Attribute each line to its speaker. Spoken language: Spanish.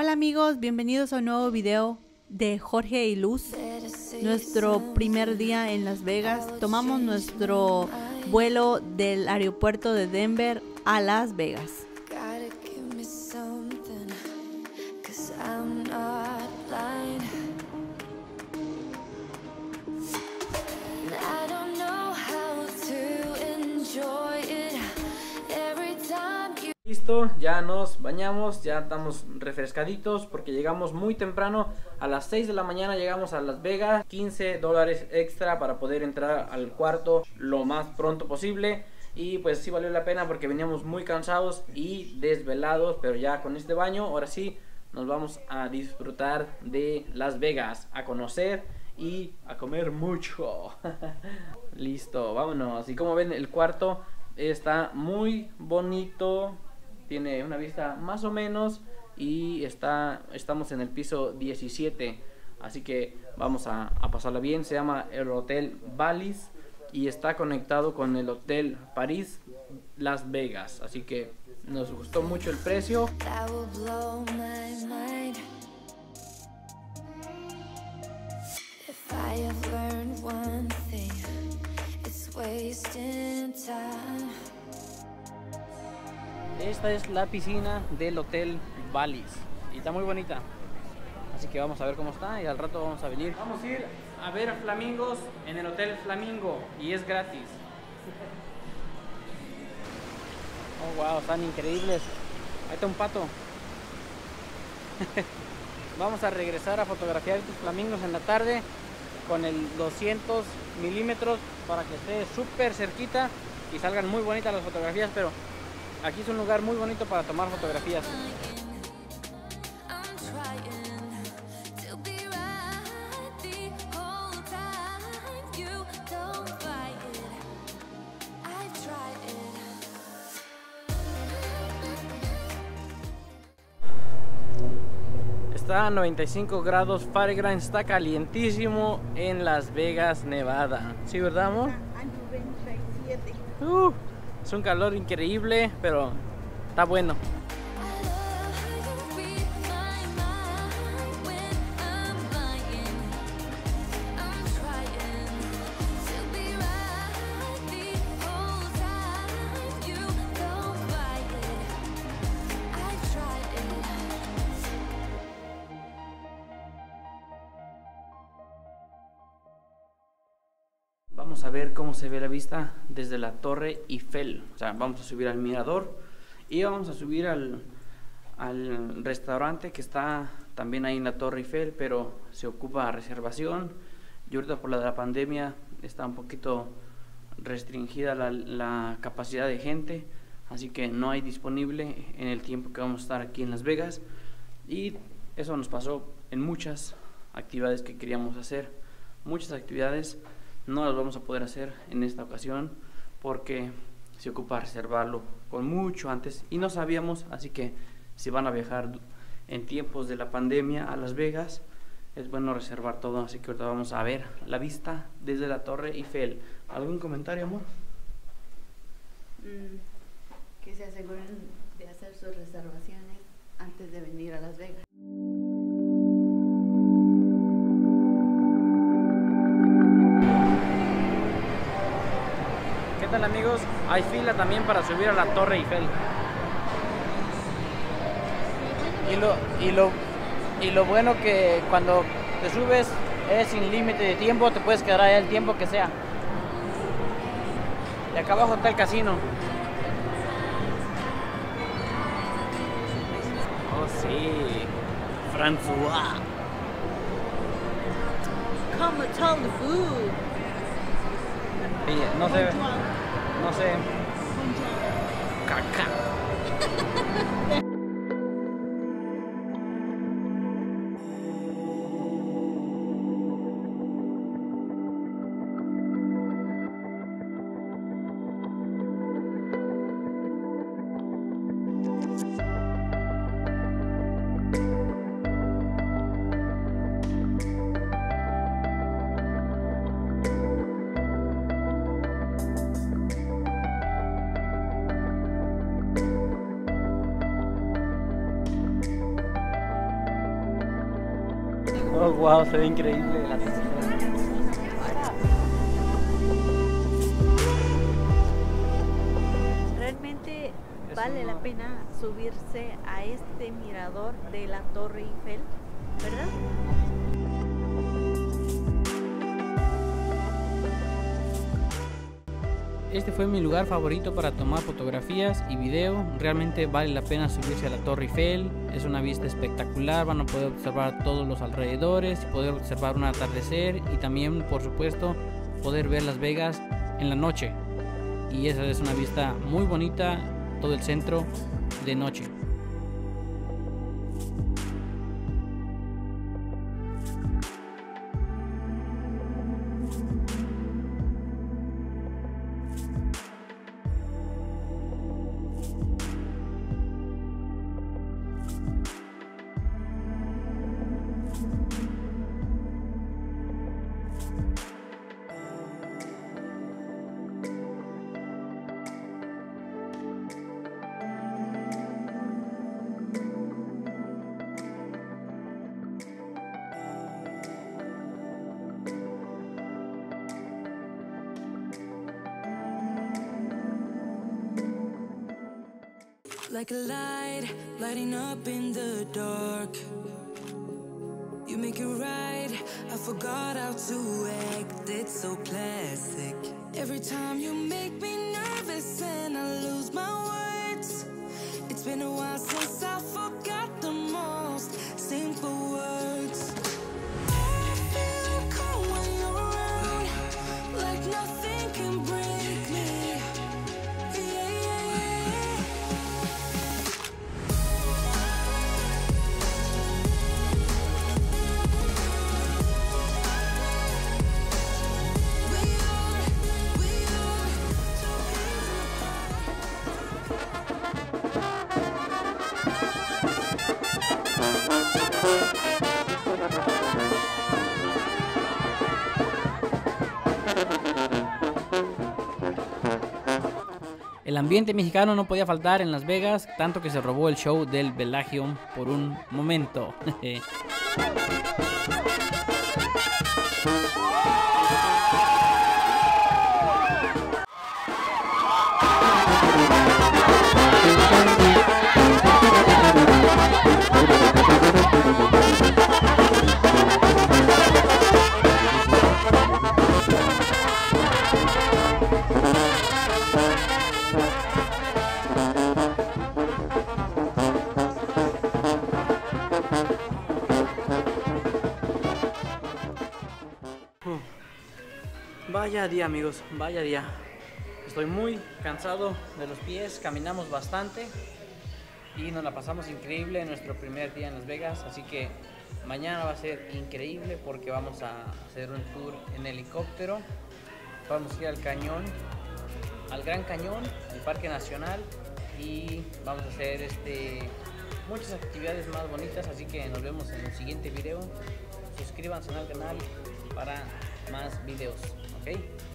Speaker 1: Hola amigos, bienvenidos a un nuevo video de Jorge y Luz. Nuestro primer día en Las Vegas. Tomamos nuestro vuelo del aeropuerto de Denver a Las Vegas.
Speaker 2: Ya nos bañamos, ya estamos refrescaditos porque llegamos muy temprano. A las 6 de la mañana llegamos a Las Vegas. 15 dólares extra para poder entrar al cuarto lo más pronto posible. Y pues sí valió la pena porque veníamos muy cansados y desvelados. Pero ya con este baño, ahora sí, nos vamos a disfrutar de Las Vegas. A conocer y a comer mucho. Listo, vámonos. Y como ven, el cuarto está muy bonito. Tiene una vista más o menos. Y está, estamos en el piso 17. Así que vamos a, pasarla bien. Se llama el Hotel Valis. Y está conectado con el Hotel París Las Vegas. Así que nos gustó mucho el precio. Esta es la piscina del Hotel Valis y está muy bonita. Así que vamos a ver cómo está y al rato vamos a venir. Vamos a ir a ver flamingos en el Hotel Flamingo y es gratis. Oh, wow, están increíbles. Ahí está un pato. vamos a regresar a fotografiar estos flamingos en la tarde con el 200 milímetros para que esté súper cerquita y salgan muy bonitas las fotografías, pero Aquí es un lugar muy bonito para tomar fotografías. Está a 95 grados Fahrenheit, está calientísimo en Las Vegas, Nevada. ¿Sí, verdad, amor? Uh, es un calor increíble, pero está bueno. Vamos a ver cómo se ve la vista desde la Torre Eiffel. O sea, vamos a subir al mirador y vamos a subir al, al restaurante que está también ahí en la Torre Eiffel, pero se ocupa reservación. Y ahorita por la de la pandemia está un poquito restringida la, la capacidad de gente, así que no hay disponible en el tiempo que vamos a estar aquí en Las Vegas. Y eso nos pasó en muchas actividades que queríamos hacer. Muchas actividades no las vamos a poder hacer en esta ocasión porque se ocupa reservarlo con mucho antes y no sabíamos, así que si van a viajar en tiempos de la pandemia a Las Vegas, es bueno reservar todo, así que ahorita vamos a ver la vista desde la Torre Eiffel. ¿Algún comentario, amor?
Speaker 1: Mm, que se aseguren de hacer sus reservaciones antes de venir a Las Vegas.
Speaker 2: Tal amigos? Hay fila también para subir a la Torre Eiffel. Y lo, y lo, y lo bueno que cuando te subes es sin límite de tiempo, te puedes quedar ahí el tiempo que sea. Y acá abajo está el casino. Oh sí, François.
Speaker 1: Come tell the food.
Speaker 2: No sé, no sé. Caca. Oh, wow, se ve increíble la
Speaker 1: Realmente vale la pena subirse a este mirador de la Torre Eiffel, ¿verdad?
Speaker 2: Este fue mi lugar favorito para tomar fotografías y video. Realmente vale la pena subirse a la Torre Eiffel. Es una vista espectacular. Van a poder observar todos los alrededores, poder observar un atardecer y también, por supuesto, poder ver Las Vegas en la noche. Y esa es una vista muy bonita, todo el centro de noche.
Speaker 3: Like a light, lighting up in the dark. You make it right. I forgot how to act. It's so classic. Every time you make me nervous and I lose my words. It's been a while since I forgot
Speaker 2: El ambiente mexicano no podía faltar en Las Vegas, tanto que se robó el show del Bellagio por un momento. Vaya día amigos, vaya día. Estoy muy cansado de los pies, caminamos bastante y nos la pasamos increíble en nuestro primer día en Las Vegas, así que mañana va a ser increíble porque vamos a hacer un tour en helicóptero. Vamos a ir al cañón, al Gran Cañón, el Parque Nacional y vamos a hacer este muchas actividades más bonitas, así que nos vemos en el siguiente video. Suscríbanse al canal para más videos, Okay.